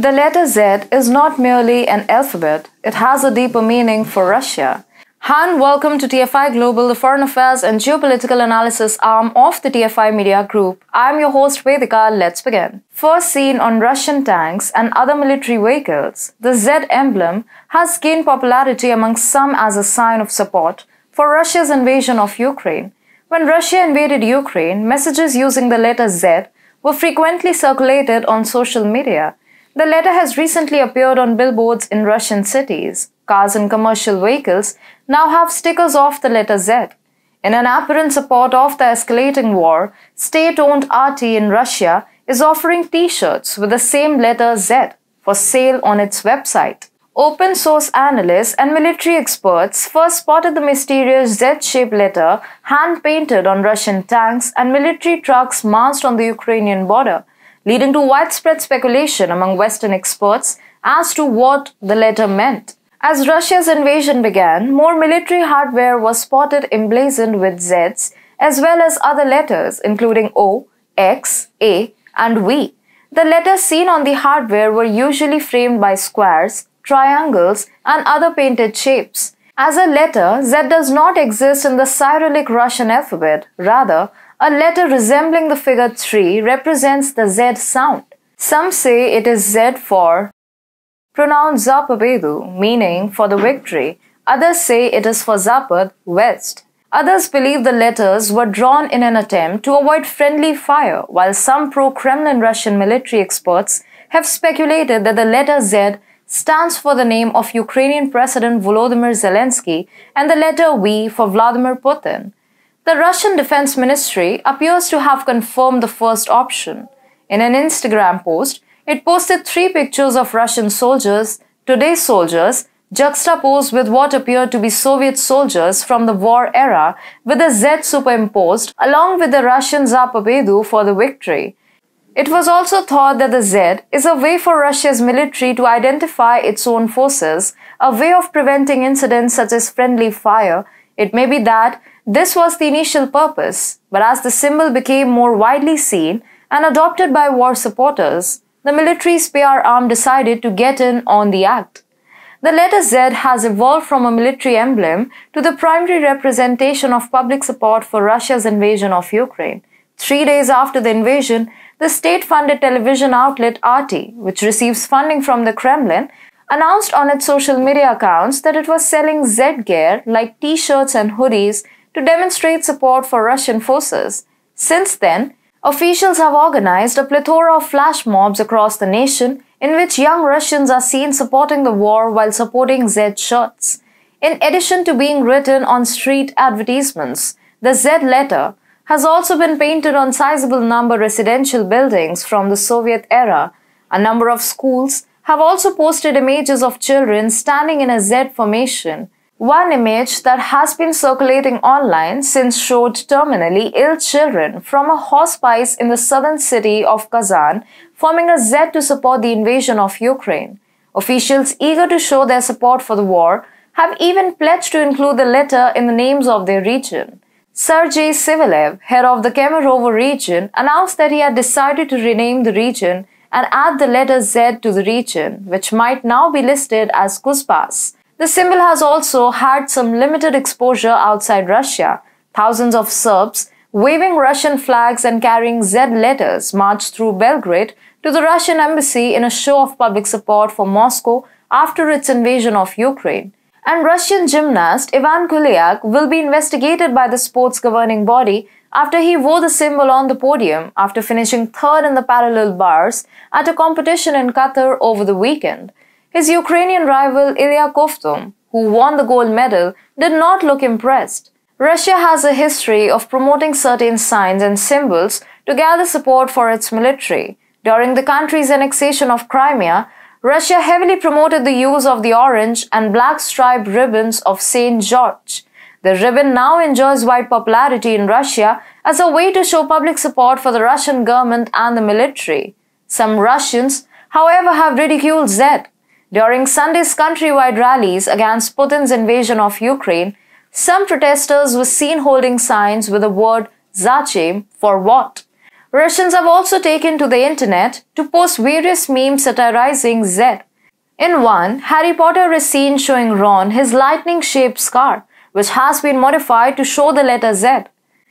The letter Z is not merely an alphabet, it has a deeper meaning for Russia. Hi and welcome to TFI Global, the foreign affairs and geopolitical analysis arm of the TFI Media Group. I'm your host Vedika. Let's begin. First seen on Russian tanks and other military vehicles, the Z emblem has gained popularity among some as a sign of support for Russia's invasion of Ukraine. When Russia invaded Ukraine, messages using the letter Z were frequently circulated on social media. The letter has recently appeared on billboards in Russian cities. Cars and commercial vehicles now have stickers of the letter Z. In an apparent support of the escalating war, state owned RT in Russia is offering t shirts with the same letter Z for sale on its website. Open source analysts and military experts first spotted the mysterious Z shaped letter hand painted on Russian tanks and military trucks massed on the Ukrainian border leading to widespread speculation among Western experts as to what the letter meant. As Russia's invasion began, more military hardware was spotted emblazoned with Zs as well as other letters including O, X, A, and V. The letters seen on the hardware were usually framed by squares, triangles, and other painted shapes. As a letter, Z does not exist in the Cyrillic Russian alphabet. Rather, a letter resembling the figure 3 represents the Z sound. Some say it is Z for pronounced Zapobedu, meaning for the victory. Others say it is for Zapad, west. Others believe the letters were drawn in an attempt to avoid friendly fire, while some pro Kremlin Russian military experts have speculated that the letter Z stands for the name of Ukrainian President Volodymyr Zelensky and the letter V for Vladimir Putin. The Russian Defense Ministry appears to have confirmed the first option. In an Instagram post, it posted three pictures of Russian soldiers, today's soldiers, juxtaposed with what appeared to be Soviet soldiers from the war era, with a Z superimposed, along with the Russian Zapobedu for the victory. It was also thought that the Z is a way for Russia's military to identify its own forces, a way of preventing incidents such as friendly fire. It may be that this was the initial purpose, but as the symbol became more widely seen and adopted by war supporters, the military's PR arm decided to get in on the act. The letter Z has evolved from a military emblem to the primary representation of public support for Russia's invasion of Ukraine. Three days after the invasion, the state funded television outlet RT, which receives funding from the Kremlin, announced on its social media accounts that it was selling Z gear like t shirts and hoodies to demonstrate support for Russian forces. Since then, officials have organized a plethora of flash mobs across the nation in which young Russians are seen supporting the war while supporting Z shirts. In addition to being written on street advertisements, the Z letter has also been painted on sizable number residential buildings from the Soviet era. A number of schools have also posted images of children standing in a Z formation. One image that has been circulating online since showed terminally ill children from a hospice in the southern city of Kazan forming a Z to support the invasion of Ukraine. Officials eager to show their support for the war have even pledged to include the letter in the names of their region. Sergei Tsivilev, head of the Kemerovo region, announced that he had decided to rename the region and add the letter Z to the region, which might now be listed as Kuzbas. The symbol has also had some limited exposure outside Russia. Thousands of Serbs waving Russian flags and carrying Z letters marched through Belgrade to the Russian embassy in a show of public support for Moscow after its invasion of Ukraine. And Russian gymnast Ivan Kulyak will be investigated by the sports governing body after he wore the symbol on the podium after finishing third in the parallel bars at a competition in Qatar over the weekend. His Ukrainian rival Ilya Kovtun, who won the gold medal, did not look impressed. Russia has a history of promoting certain signs and symbols to gather support for its military. During the country's annexation of Crimea, Russia heavily promoted the use of the orange and black striped ribbons of St. George. The ribbon now enjoys wide popularity in Russia as a way to show public support for the Russian government and the military. Some Russians, however, have ridiculed Z during Sunday's countrywide rallies against Putin's invasion of Ukraine, some protesters were seen holding signs with the word Zachem for what? Russians have also taken to the internet to post various memes satirizing Z. In one, Harry Potter is seen showing Ron his lightning shaped scar, which has been modified to show the letter Z.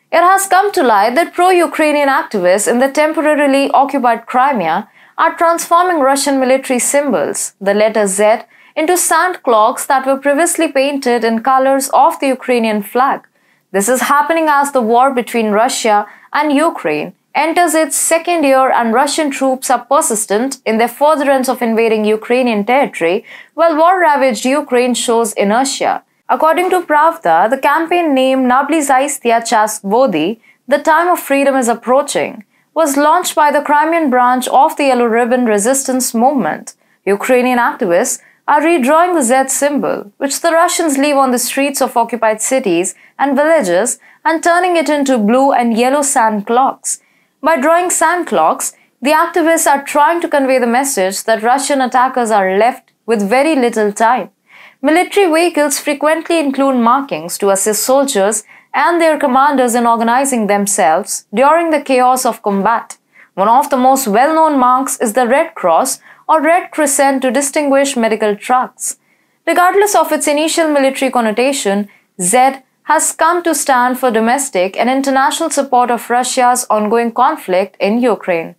It has come to light that pro Ukrainian activists in the temporarily occupied Crimea are transforming Russian military symbols, the letter Z, into sand clocks that were previously painted in colors of the Ukrainian flag. This is happening as the war between Russia and Ukraine enters its second year and Russian troops are persistent in their furtherance of invading Ukrainian territory, while war-ravaged Ukraine shows inertia. According to Pravda, the campaign named Nablizaistia Chas Voli, The Time of Freedom is Approaching, was launched by the Crimean branch of the Yellow Ribbon Resistance Movement. Ukrainian activists are redrawing the Z symbol, which the Russians leave on the streets of occupied cities and villages, and turning it into blue and yellow sand clocks. By drawing sand clocks, the activists are trying to convey the message that Russian attackers are left with very little time. Military vehicles frequently include markings to assist soldiers and their commanders in organizing themselves during the chaos of combat. One of the most well known marks is the Red Cross or Red Crescent to distinguish medical trucks. Regardless of its initial military connotation, Z has come to stand for domestic and international support of Russia's ongoing conflict in Ukraine.